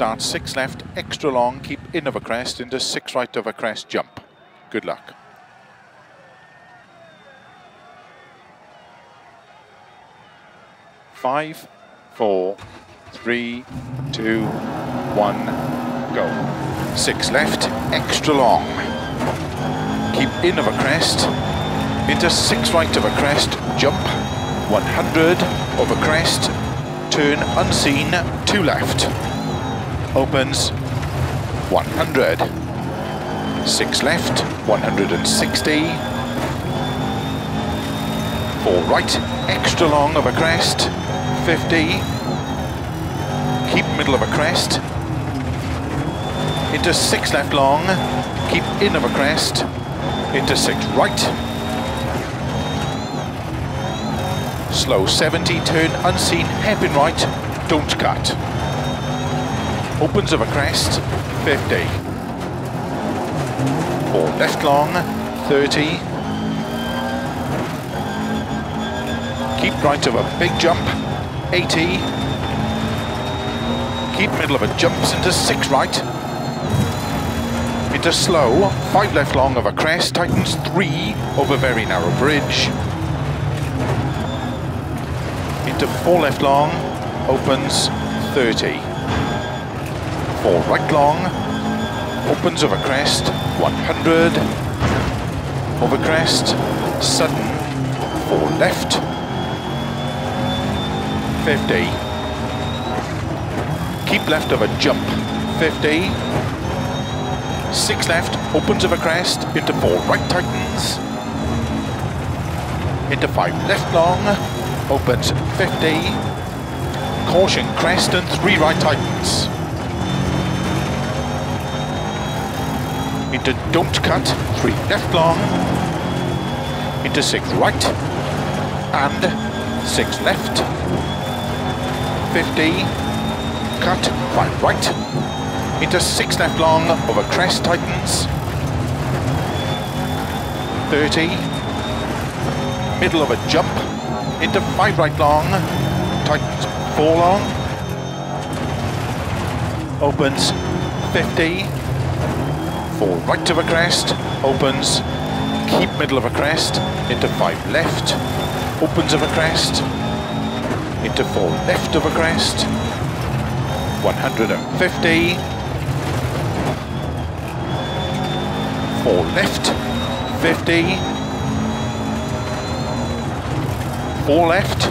start six left, extra long, keep in of a crest into six right of a crest, jump. Good luck. Five, four, three, two, one, go. Six left, extra long. Keep in of a crest, into six right of a crest, jump. 100 of a crest, turn unseen, two left. Opens 100. Six left, 160. Four right, extra long of a crest, 50. Keep middle of a crest. Into six left long, keep in of a crest. Into six right. Slow 70, turn unseen, hairpin right, don't cut. Opens of a crest, 50. Four left long, 30. Keep right of a big jump, 80. Keep middle of a jumps into six right. Into slow, five left long of a crest, tightens three over very narrow bridge. Into four left long, opens 30. Four right long, opens a crest, 100. Over crest, sudden, four left, 50. Keep left of a jump, 50. Six left, opens a crest, into four right tightens. Into five left long, opens 50. Caution, crest and three right tightens. Into don't cut, three left long. Into six right. And six left. 50. Cut, five right. Into six left long over crest tightens. 30. Middle of a jump into five right long, tightens four long, opens 50, four right of a crest, opens, keep middle of a crest, into five left, opens of a crest, into four left of a crest, 150, four left, 50, four left,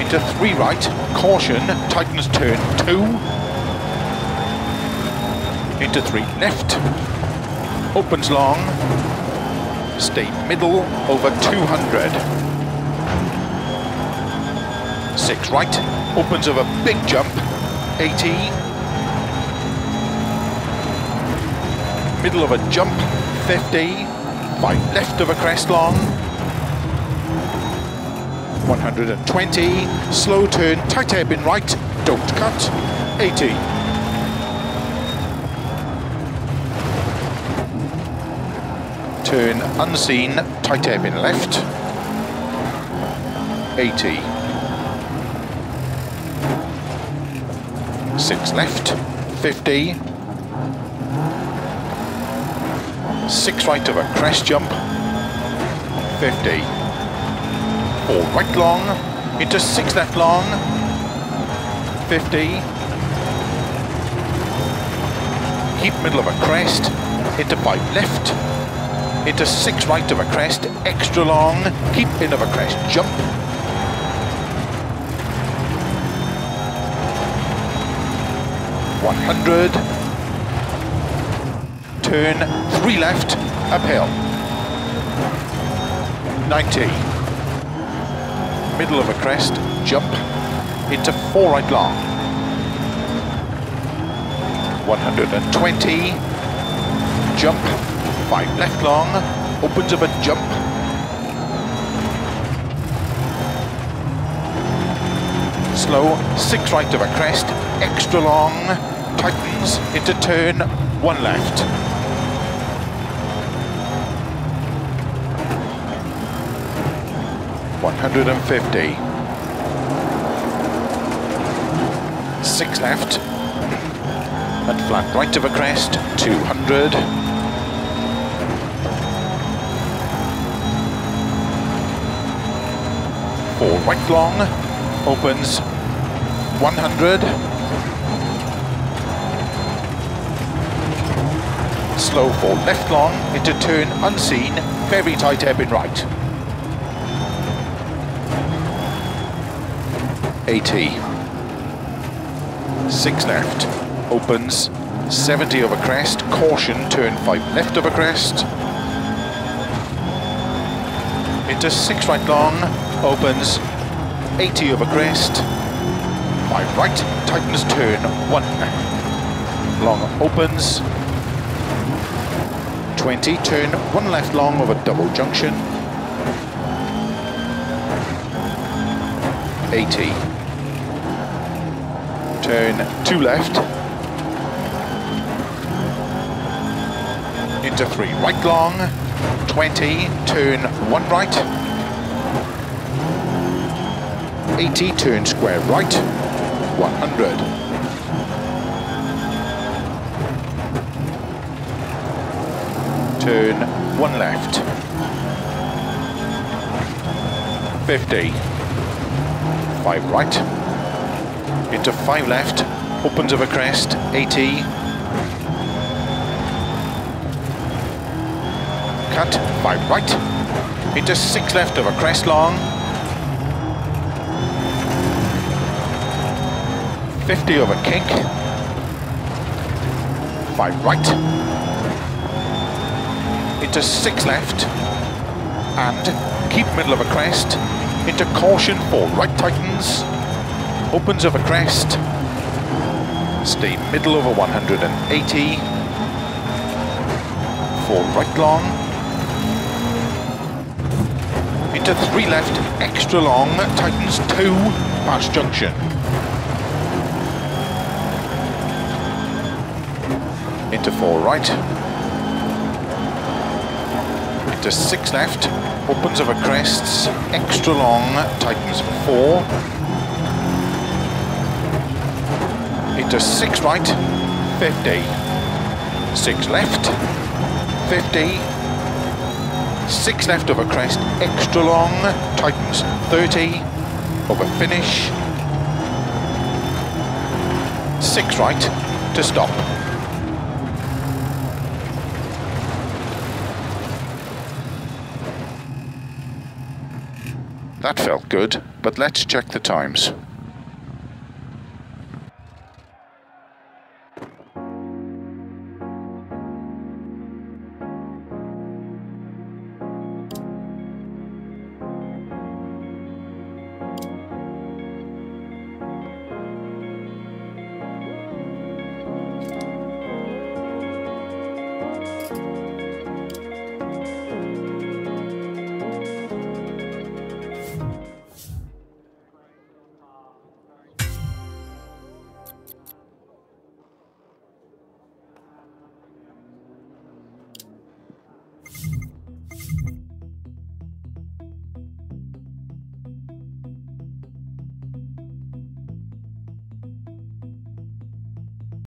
into three right, caution, tightens turn two, into three. Left, opens long, stay middle over 200. Six right, opens of a big jump, 80. Middle of a jump, 50. Five. Left of a crest long, 120, slow turn, tight hairpin right, don't cut, 80. Turn unseen, tight hairpin left, 80. Six left, 50. Six right of a crest jump, 50. Four right long, into six left long, 50. Keep middle of a crest, into five left, into six right of a crest, extra long, keep in of a crest, jump. One hundred. Turn three left, uphill. Ninety. Middle of a crest, jump into four right long. 120. Jump five. Left long, opens up a jump. Slow, six right of a crest, extra long, tightens. Into turn, one left. One hundred and fifty. six left, and flat right of a crest, 200. Right long, opens. 100. Slow four left long, into turn unseen, very tight hairpin right. 80. Six left, opens. 70 over crest, caution, turn five left over crest. Into six right long, opens 80 over crest. Five right, tightens turn one. Long opens. 20, turn one left long over double junction. 80 turn two left, into three right long, 20, turn one right, 80, turn square right, 100. Turn one left, 50, five right, into five left, opens a crest, 80. Cut, five right, into six left over crest long. 50 over kink, five right, into six left, and keep middle of a crest, into caution four right tightens, opens of a crest, stay middle over 180, four right long, into three left, extra long, tightens two, past junction. Into four right, into six left, opens over crests, extra long, tightens four, into six right, 50. Six left, 50. Six left of a crest, extra long, tightens 30, of a finish. Six right to stop. That felt good, but let's check the times.